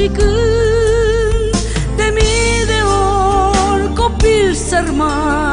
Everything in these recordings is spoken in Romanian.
și când de mii de ori copil sărman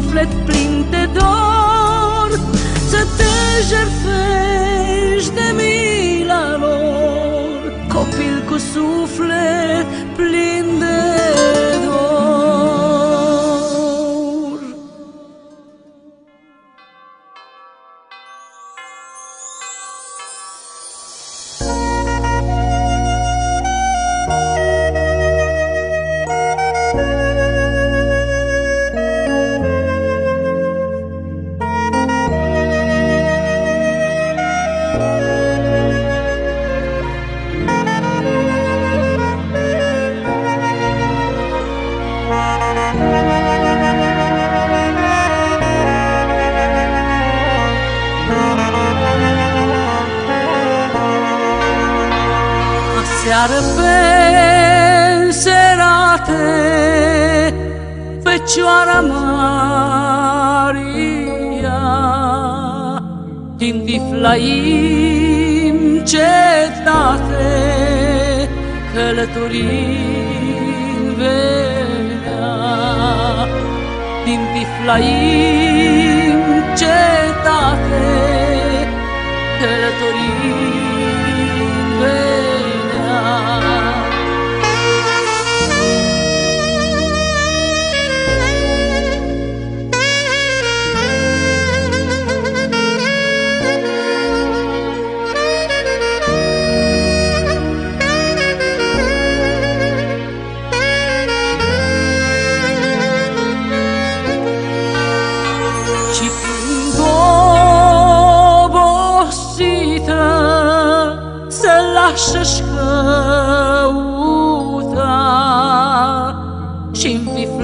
suflet plin de dor Să te jertfești de mila lor. Copil cu suflet plin de seară penserate, Fecioara Maria, Din Viflaim cetate, Călătorim venea, Din Viflaim cetate, Călătorim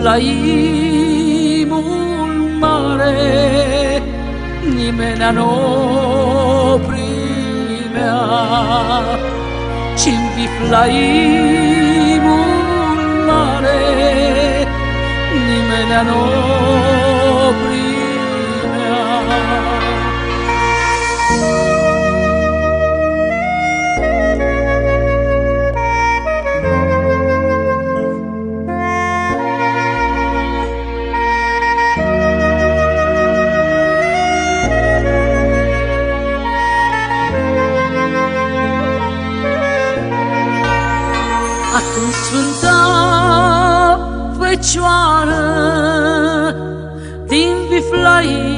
la imul mare Nimeni nu primea Cin vif la imul mare Nimeni nu primea fecioară din viflai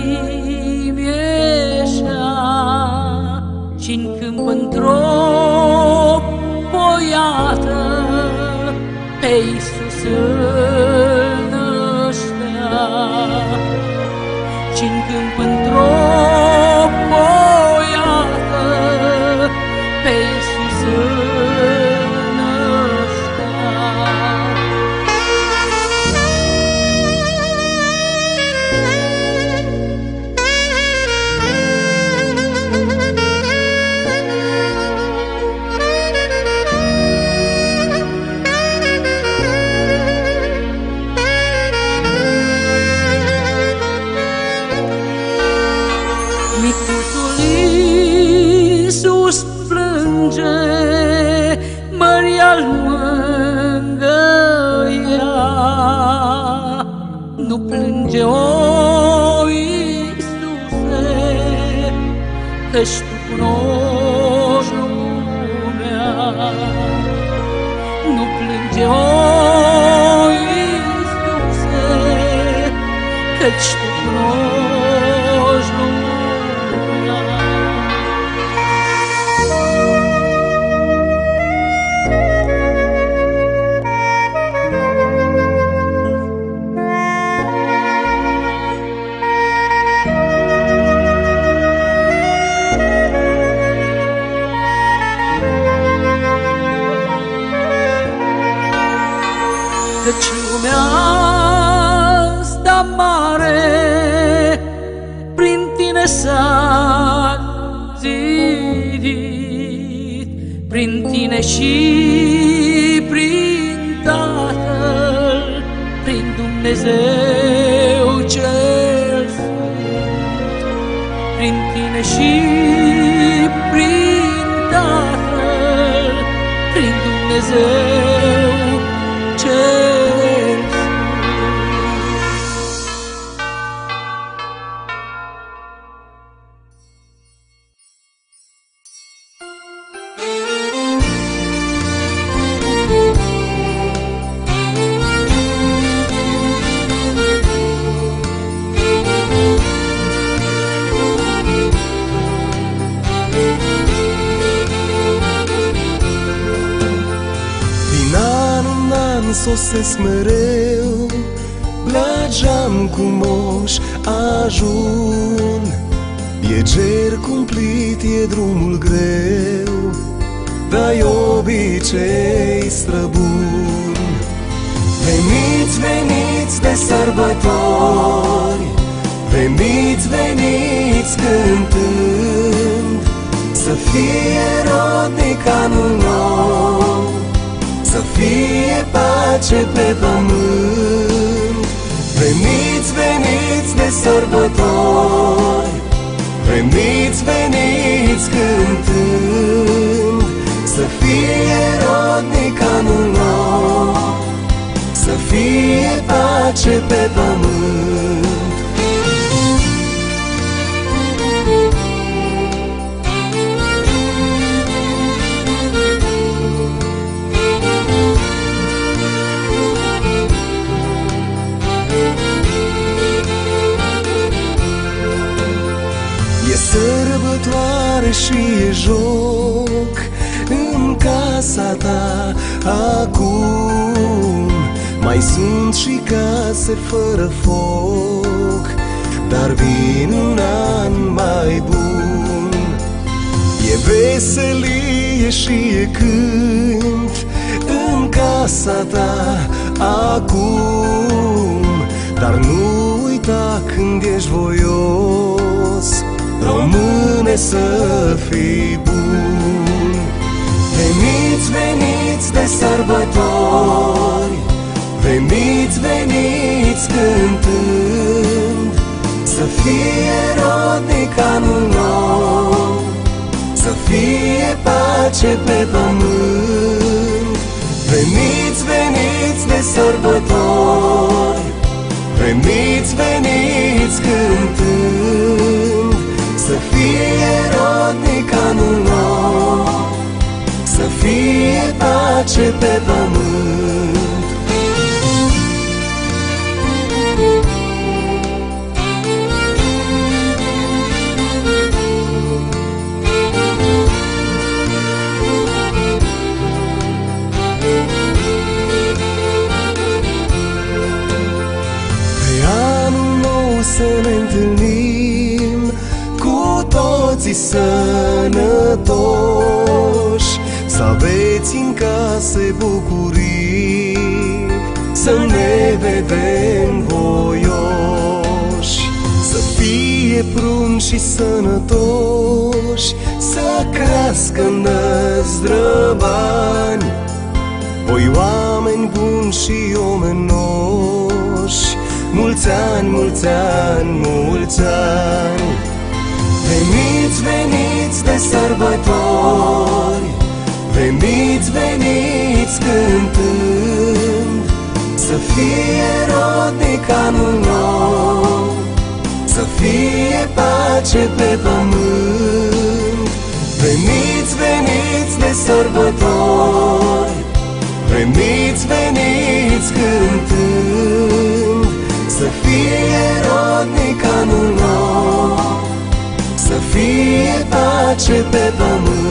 Căci lumea asta mare Prin tine s-a zidit Prin tine și prin Tatăl Prin Dumnezeu cel Sfânt. Prin tine și prin Tatăl Prin Dumnezeu obicei străbun Veniți, veniți de sărbători Veniți, veniți cântând Să fie rodnic anul nou Să fie pace pe pământ. Veniți, veniți de sărbători Veniți, veniți cântând Să fie rodnic anul nou Să fie pace pe pământ. E sărbătoare și e joc În casa ta acum. Mai sunt și case fără foc Dar vine un an mai bun. E veselie și e cânt În casa ta acum. Dar nu uita când ești voios Române să fii bun Veniți, veniți de sărbători Veniți, veniți cântând Să fie rodnic anul nou Să fie pace pe pământ. Veniți, veniți de sărbători Veniți, veniți cântând Să fie rodnic anul nou să fie pace pe pământ să ne întâlnim cu toții sănătoși. Să aveți în case bucurii Să ne vedem voioși Să fie prun și sănătoși Să crească năzdrăbani. Voi oameni buni și omenoși Mulți ani, mulți ani, mulți ani. Veniți, veniți de sărbători Veniți, veniți cântând Să fie rodnic anul nou Să fie pace pe pământ. Veniți, veniți de sărbători Veniți, veniți cântând Să fie rodnic anul nou Să fie pace pe pământ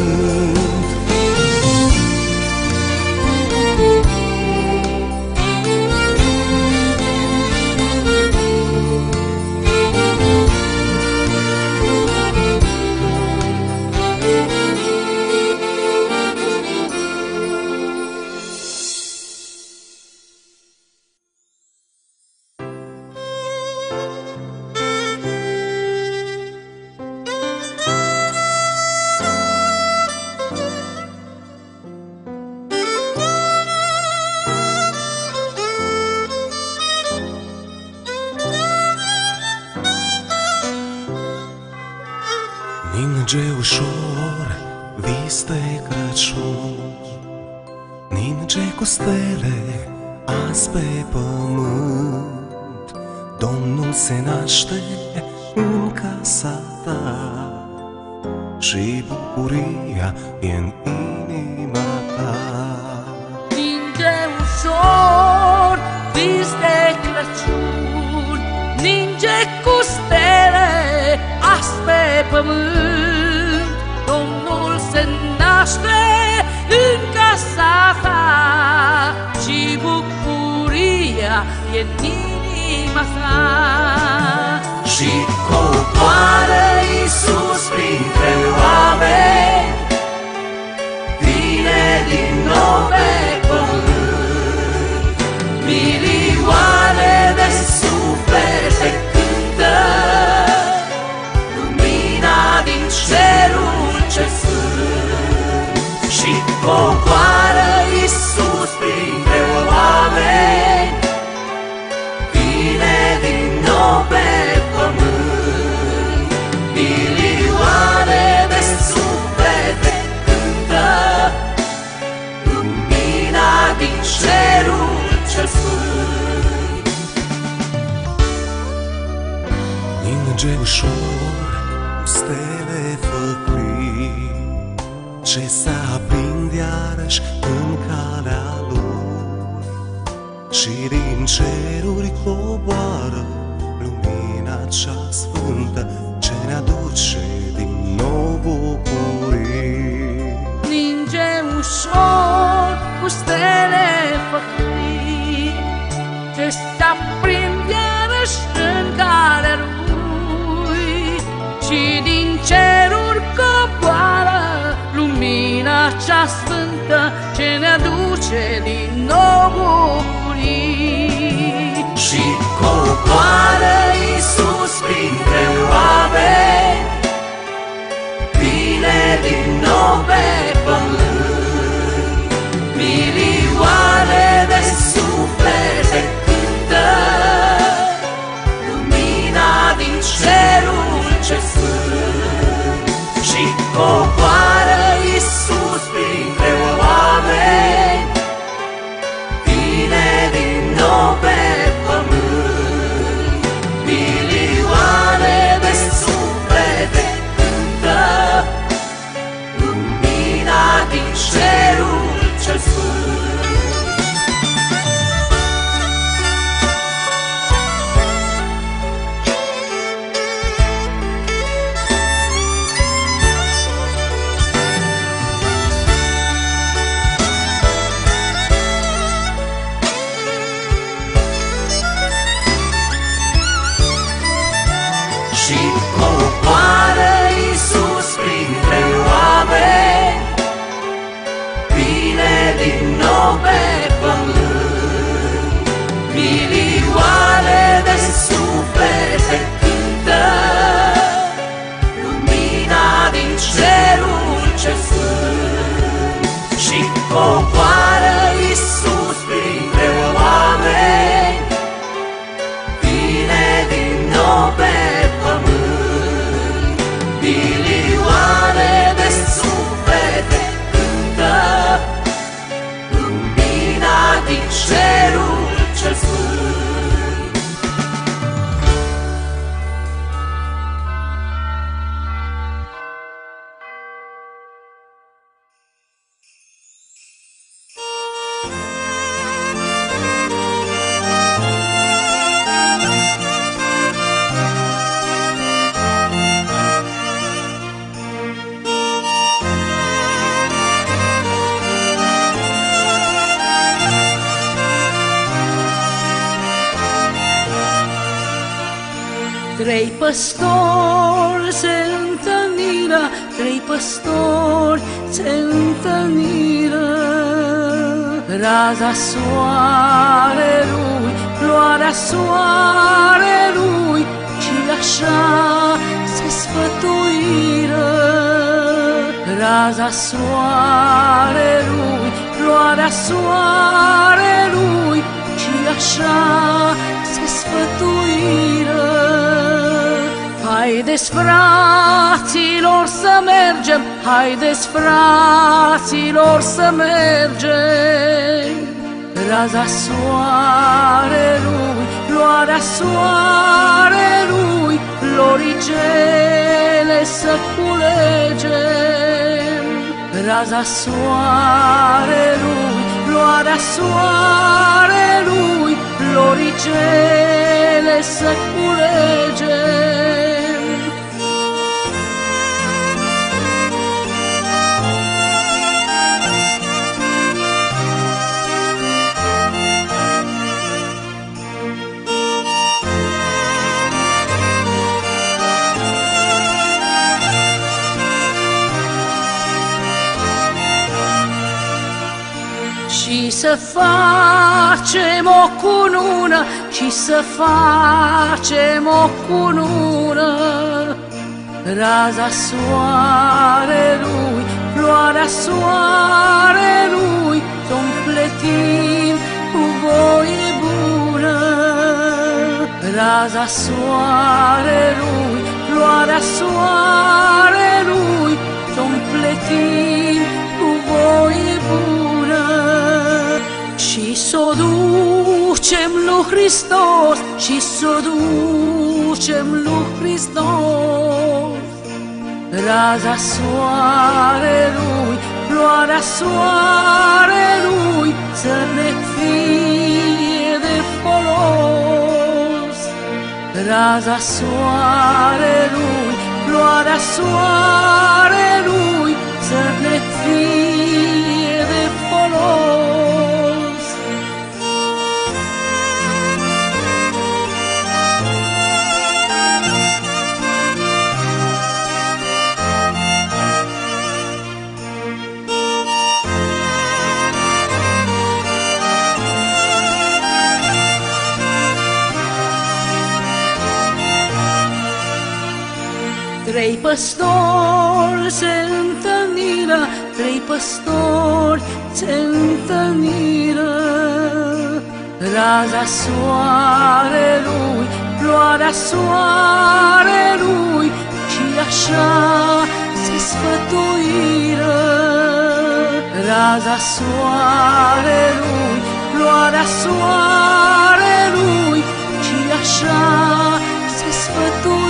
Și coboară iarăși în calea lui. Și din ceruri coboară lumina cea sfântă Ce ne aduce din nou bucurii. Ninge ușor cu stele făcrii Ce se aprind iarăși sfântă Ce ne aduce din nou bucurii. Și coboară Iisus printre oameni Vine din nou pe Trei păstori se întâlniră, trei păstori se întâlniră. Raza soarelui, floarea soarelui, și așa se sfătuiră. Raza soarelui, floarea soarelui, și așa se sfătuiră. Haideți, fraților, să mergem, haideți, fraților, să mergem. Raza soarelui, floarea soarelui, floricele să culegem. Raza soarelui, floarea soarelui, floricele să culegem. Să facem o cunună, și să facem o cunună. Raza soarelui, floarea soarelui, să împletim cu voie bună. Raza soarelui, floarea soarelui, să împletim cu voie bună. Și să o ducem lui Hristos, și să o ducem lui Hristos. Raza soarelui, floarea soarelui, să ne fie de folos. Raza soarelui, floarea soarelui, să ne fie de folos. Păstori se întâlniră. Raza soarelui, floarea soarelui, și așa se sfătuiră. Raza soarelui, floarea soarelui, și așa se sfătuiră.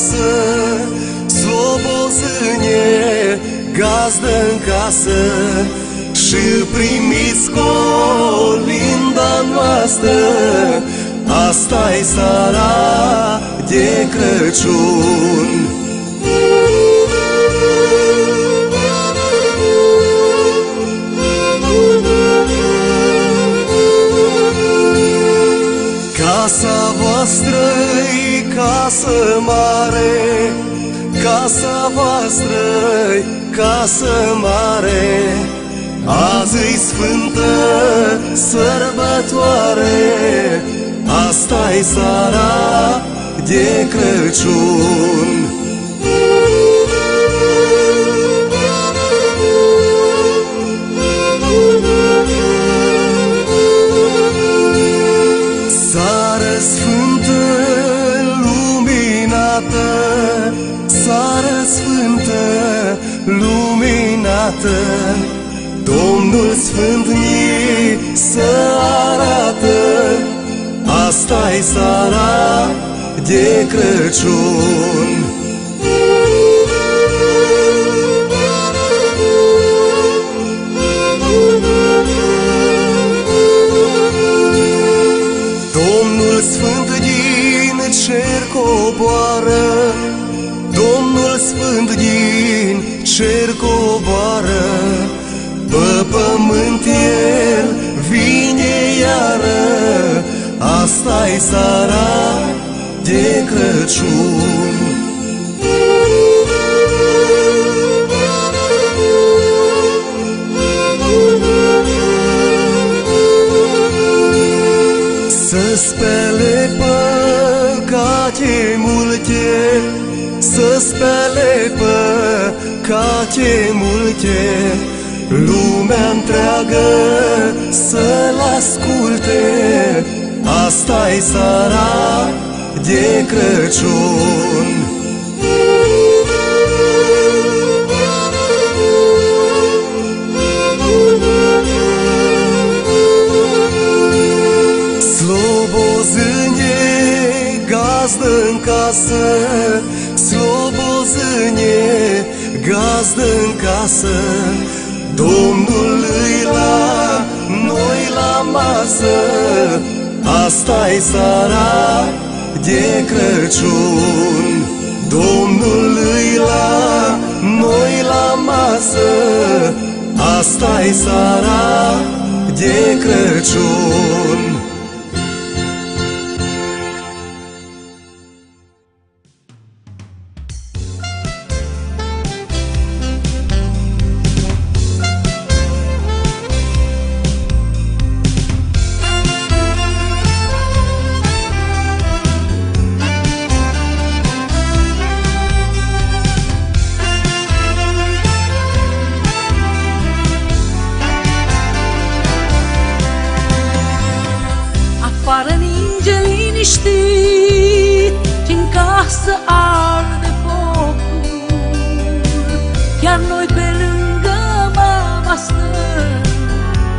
În casă, Slobozâne, gazdă în casă, Și primiți colinda noastră, Asta-i sara de Crăciun. Casa voastră e casă mare, Casa voastră e casă mare, Azi e sfântă sărbătoare, Asta-i sara de Crăciun. Sară sfântă luminată, Domnul Sfânt ni să arată. Asta-i seara de Crăciun vine iară. Asta-i seara de Crăciun. Să spele păcate multe Să spele păcate multe Lumea întreagă să-l asculte. Asta-i seara de Crăciun. Slobozânie, gazdă în casă. Slobozânie, gazdă în casă Domnul îi la noi la masă Asta-i seara de Crăciun. Domnul îi la noi la masă Asta-i seara de Crăciun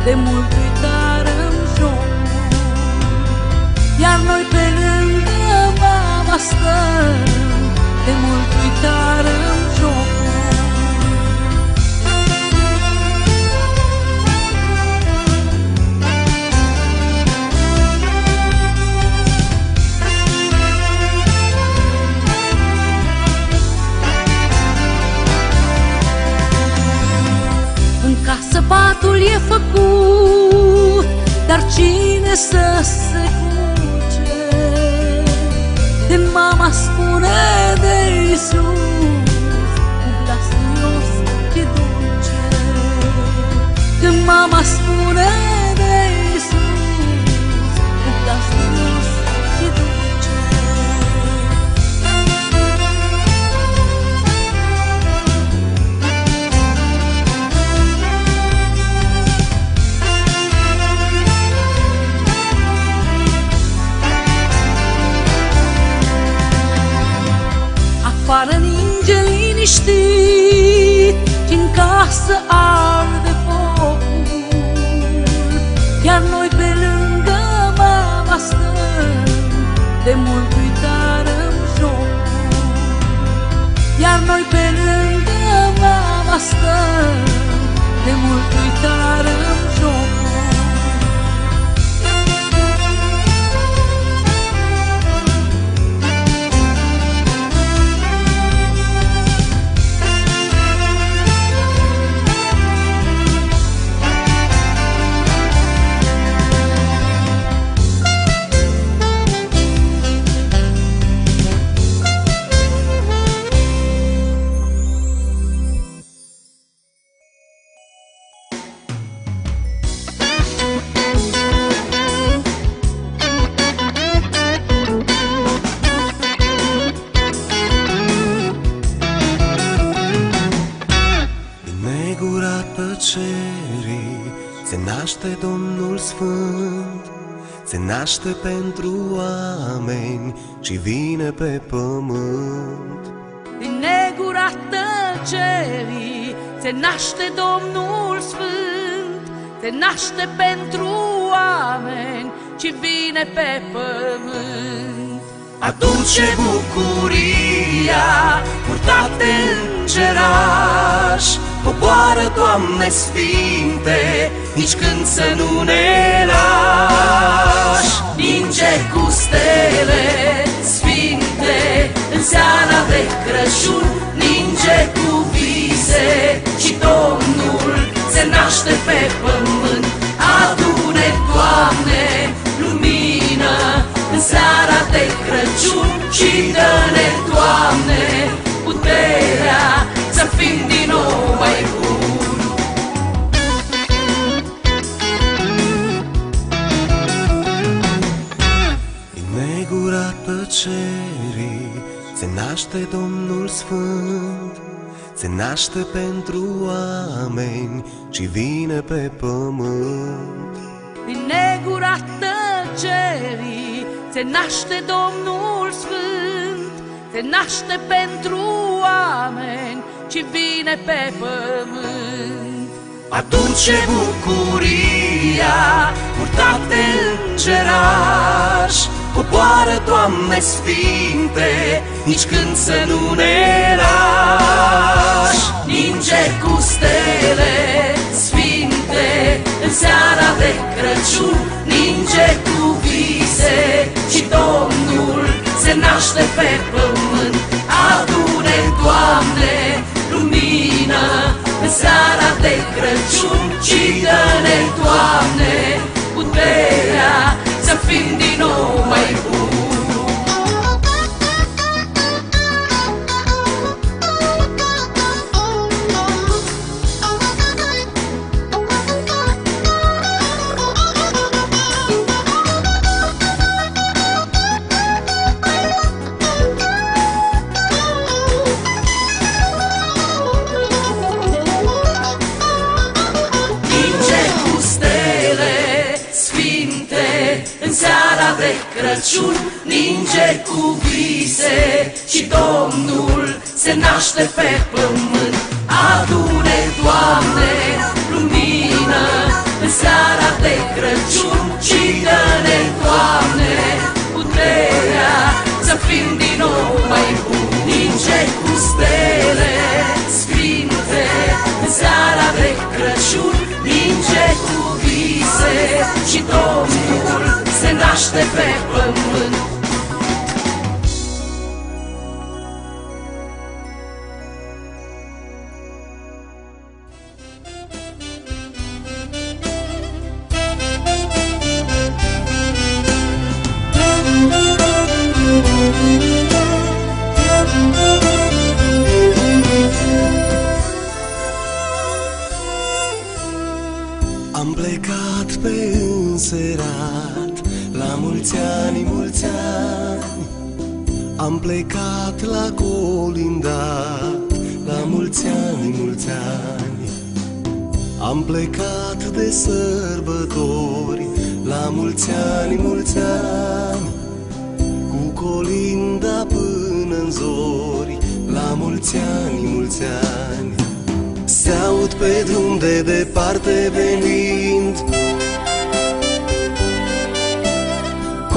De mult uitarăm jocul Iar noi pe lângă mama stăm De mult uitarăm patul e făcut, dar cine să se culce? Când mama spune de Isus, cu glas tăios ce dulce. Când mama spune și în casă arde focul Iar noi pe lângă mama stăm De mult uitarăm jocul. Iar noi pe lângă mama stăm De mult uitarăm se naște pentru oameni și vine pe pământ. Din negura tăcerii se naște Domnul Sfânt, se naște pentru oameni ce vine pe pământ. Aduce bucuria purtate în ceraș Poboară, Doamne Sfinte, nici când să nu ne lași Ninge cu stele sfinte. În seara de Crăciun Ninge cu vise și Domnul se naște pe pământ. Adune, Doamne, lumină în seara de Crăciun Și dă-ne, Doamne, puterea naște Domnul Sfânt Se naște pentru oameni și vine pe pământ Din negura tăcerii se naște Domnul Sfânt, se naște pentru oameni și vine pe pământ. Aduce bucuria purtate în ceraș Coboară, Doamne Sfinte, nici când să nu ne lași. Ninge cu stele sfinte în seara de Crăciun Ninge cu vise. Și Domnul se naște pe pământ Adune, Doamne, lumină. În seara de Crăciun Și dă-ne, Doamne, puterea să fim din nou de Crăciun Ninge cu vise și Domnul se naște pe pământ. Adune, Doamne, lumină în seara de Crăciun Și dă-ne, Doamne, puterea să fim din nou mai buni. Ninge cu stele sfinte în seara de Crăciun Ninge cu vise și Domnul se naște pe pământ. Am plecat pe înserat La mulți ani, mulți ani Am plecat la colindat La mulți ani, mulți ani Am plecat de sărbători. La mulți ani, mulți ani Cu colinda până în zori. La mulți ani, mulți ani se aud pe drum de departe venind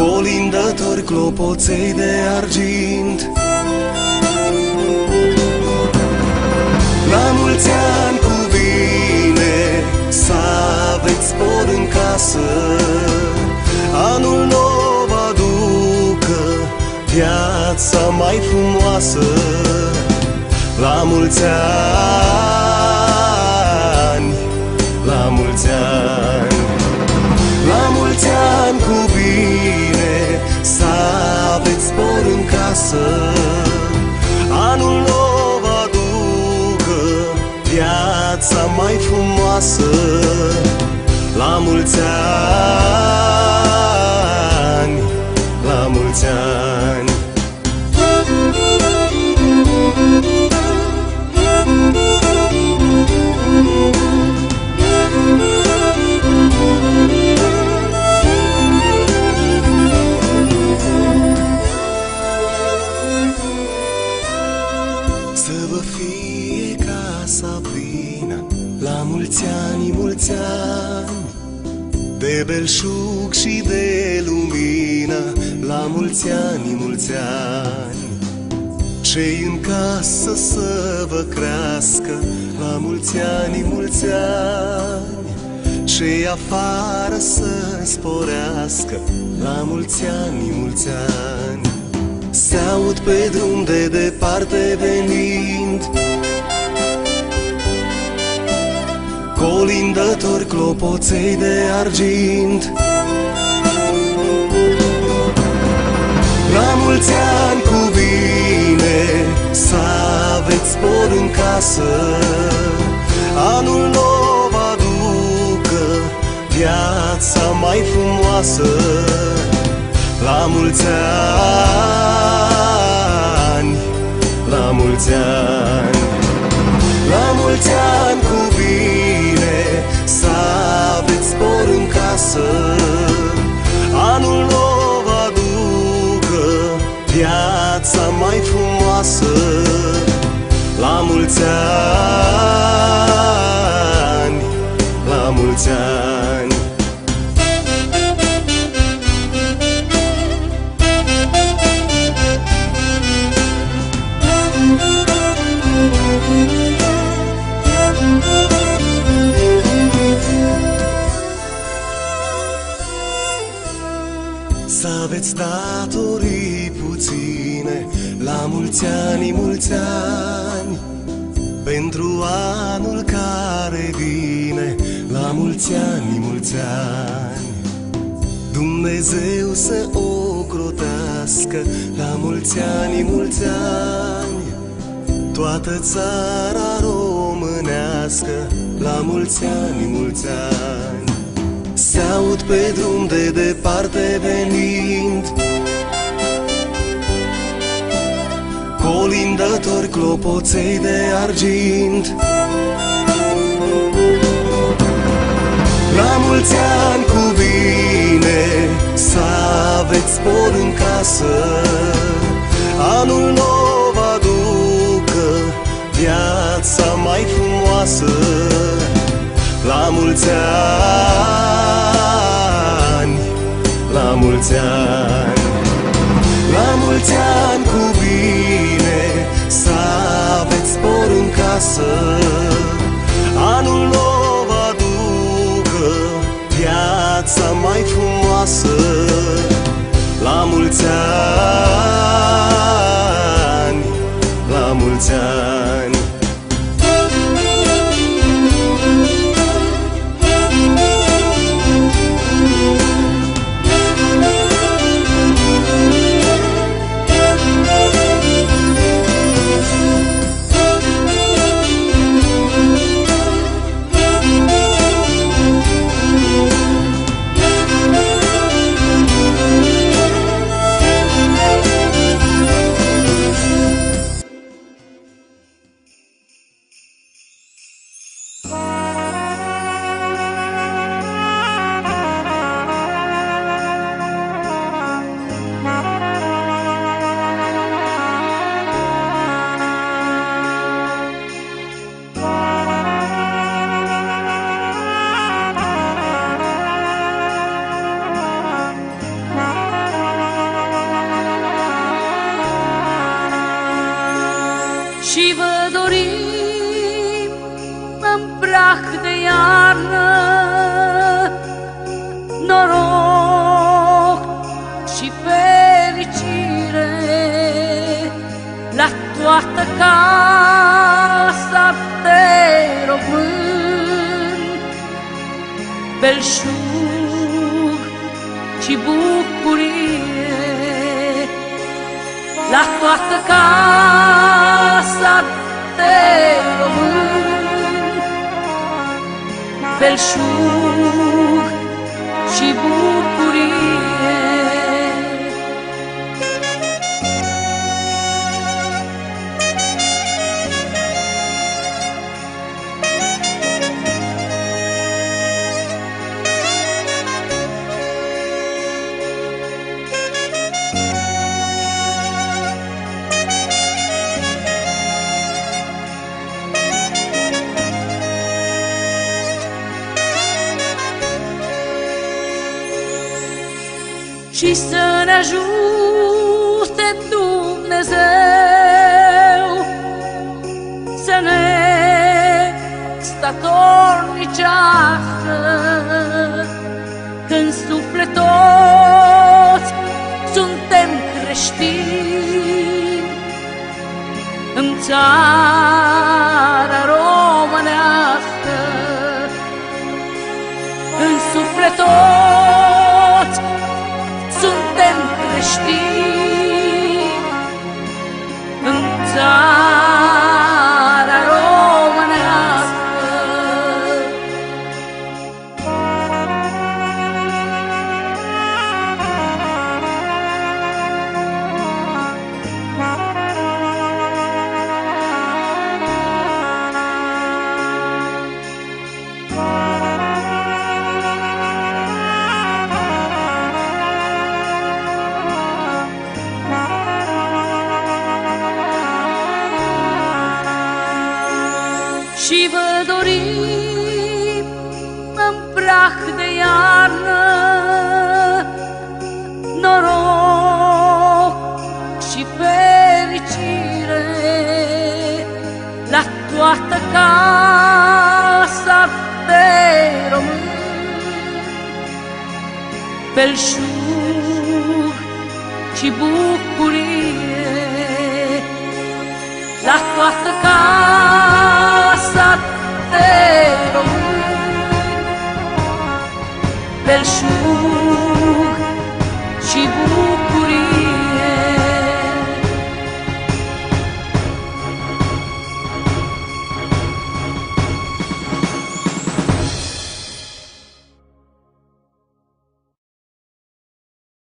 Colindători clopoței de argint. La mulți ani cu bine Să aveți spor în casă. Anul nou vă aducă Viața mai frumoasă. La mulți ani La mulți ani Să aveți spor în casă Anul nou vă aducă Viața mai frumoasă. La mulți ani La mulți ani vă crească, la mulți ani, mulți ani. Cei afară să sporească, la mulți ani, mulți ani. Se aud pe drum de departe venind, colindători clopoței de argint. La mulți ani cu bine Să aveți spor în casă. Anul nou aducă Viața mai frumoasă. La mulți ani La mulți ani datorii puține La mulți ani, mulți ani. Pentru anul care vine La mulți ani, mulți ani. Dumnezeu să o crotească La mulți ani, mulți ani. Toată țara românească La mulți ani, mulți ani se aud pe drum de departe venind Colindători clopoței de argint. La mulți ani cu bine Să aveți spor în casă. Anul nou aducă Viața mai frumoasă La mulți ani La mulți ani La mulți ani cu bine Să aveți spor în casă. Anul nou aducă Viața mai frumoasă. La mulți ani La mulți ani ajute Dumnezeu să ne statornicească când sufletoți suntem creștini în țară.